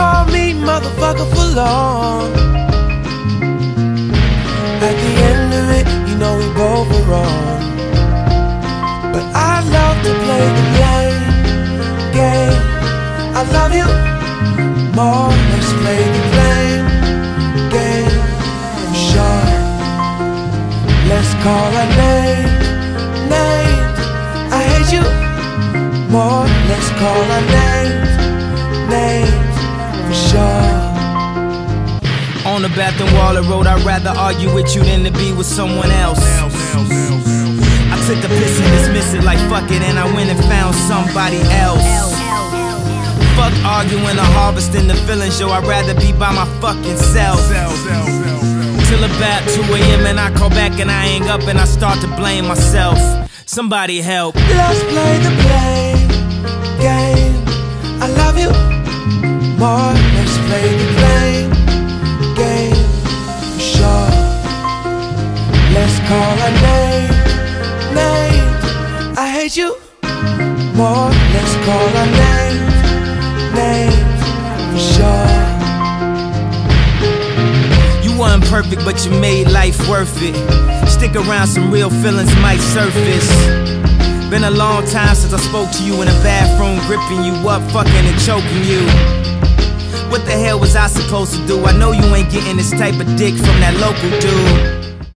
call me motherfucker for long. At the end of it, you know we both were wrong. But I love to play the game, game. I love you more. Let's play the game, game. For sure. Let's call our name, names. I hate you more. Let's call our names, On the bathroom wall, I wrote, I'd rather argue with you than to be with someone else. I took a piss and dismissed it like fuck it, and I went and found somebody else. Fuck arguing or harvesting the feelings, yo, I'd rather be by my fucking self. Till about 2 a.m. and I call back and I hang up and I start to blame myself. Somebody help. Let's play the blame call our name, names. I hate you more. Let's call our names, names for sure. You weren't perfect, but you made life worth it. Stick around, some real feelings might surface. Been a long time since I spoke to you in a bathroom, gripping you up, fucking and choking you. What the hell was I supposed to do? I know you ain't getting this type of dick from that local dude.